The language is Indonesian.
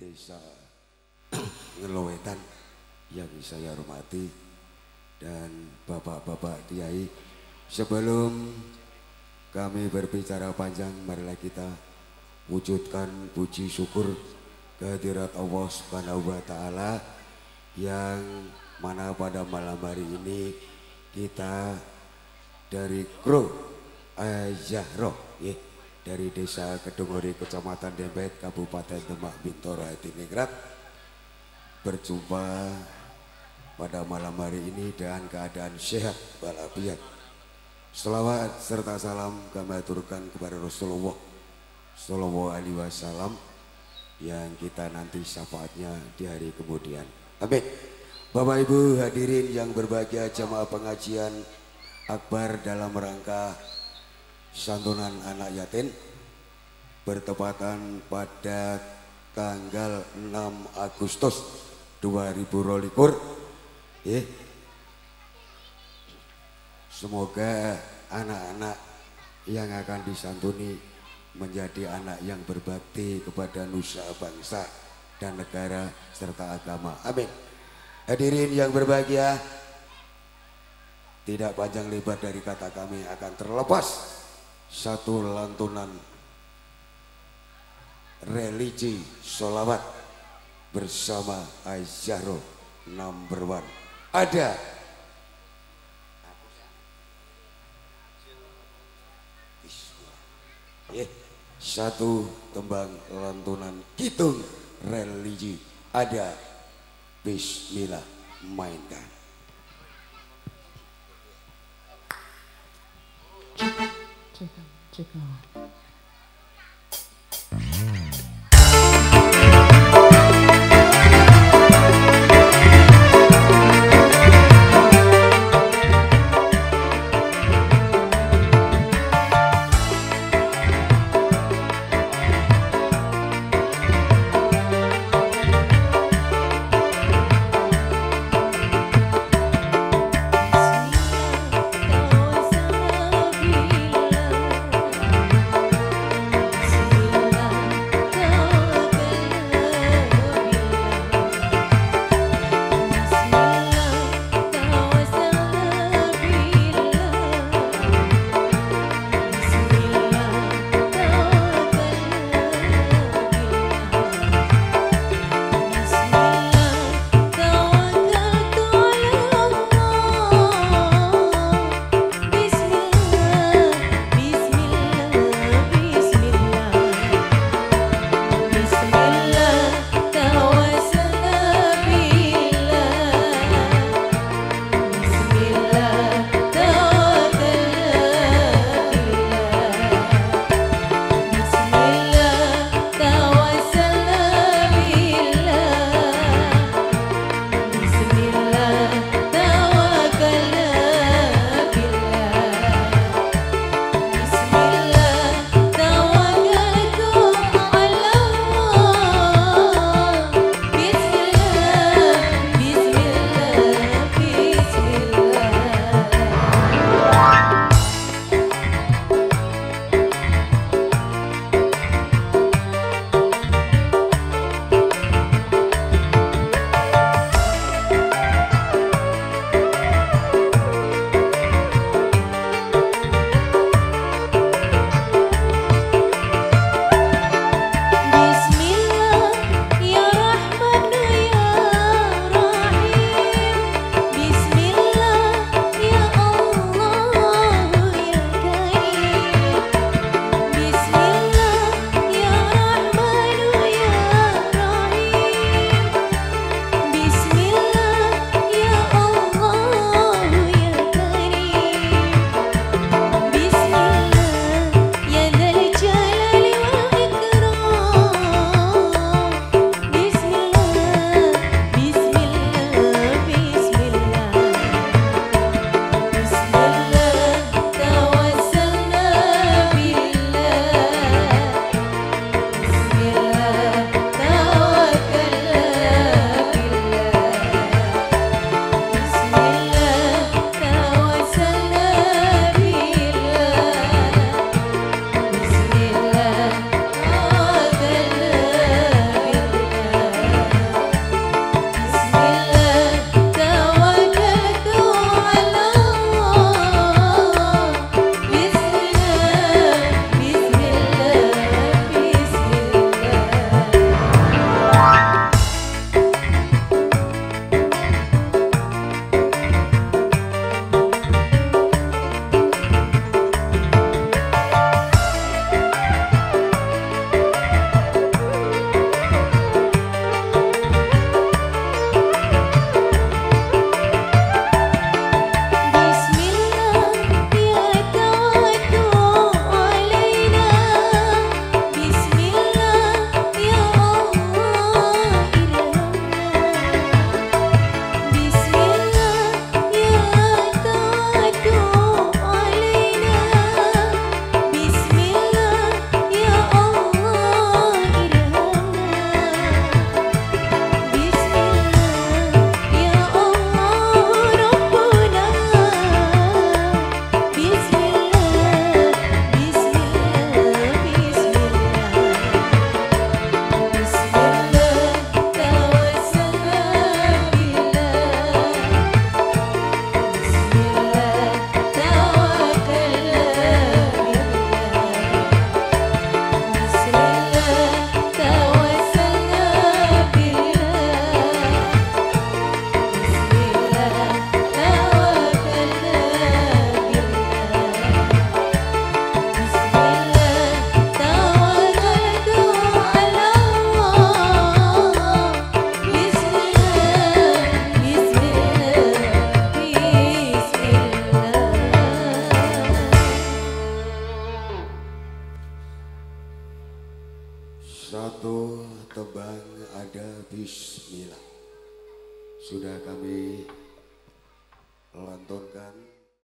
Desa. Ngelowetan yang saya hormati. Dan Bapak-bapak Kiai sebelum kami berbicara panjang marilah kita wujudkan puji syukur kehadirat Allah Subhanahu wa taala yang mana pada malam hari ini kita dari kru Zahro ya, dari desa Kedungori Kecamatan Dempet Kabupaten Demak Bintoro Hadiningrat berjumpa pada malam hari ini dengan keadaan sehat walafiat. Selawat serta salam kami aturkan kepada Rasulullah Sallallahu Alaihi Wasallam yang kita nanti syafaatnya di hari kemudian. Amin. Bapak Ibu hadirin yang berbahagia jamaah pengajian akbar dalam rangka santunan anak yatim bertepatan pada tanggal 6 Agustus 2022 ya. Semoga anak-anak yang akan disantuni menjadi anak yang berbakti kepada nusa bangsa dan negara serta agama. Amin. Hadirin yang berbahagia, tidak panjang lebar dari kata kami akan terlepas satu lantunan religi solawat bersama Aisyaro number one. Ada Yeah. Satu tembang lantunan hitung religi ada Bismillah mainkan. 这个这个 ada bismillah. Sudah kami lantunkan